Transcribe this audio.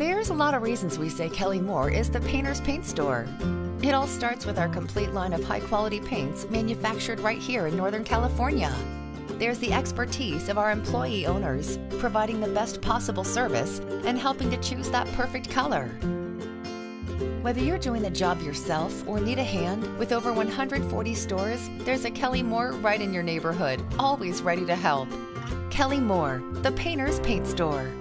There's a lot of reasons we say Kelly Moore is the painter's paint store. It all starts with our complete line of high quality paints manufactured right here in Northern California. There's the expertise of our employee owners, providing the best possible service and helping to choose that perfect color. Whether you're doing the job yourself or need a hand, with over 140 stores, there's a Kelly Moore right in your neighborhood, always ready to help. Kelly Moore, the painter's paint store.